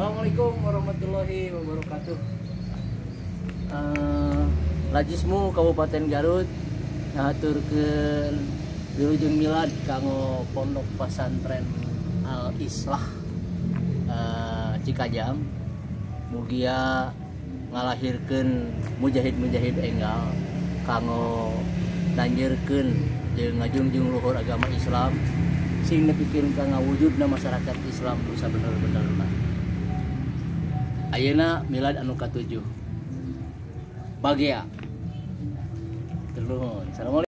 Assalamualaikum warahmatullahi wabarakatuh. Uh, Lajismu Kabupaten Garut ngaturkeun wilujeng milad kanggo Pondok Pesantren Al Islah uh, Cikajang. Mugia ngalahirkeun mujahid-mujahid enggal kanggo nanjirkeun jeung ngajungjung luhur agama Islam sing nepikeun ka ngawujudna masyarakat Islam nu sabener-benerna. Ayeuna milad anu katujuh Bagia. Terus. Assalamualaikum.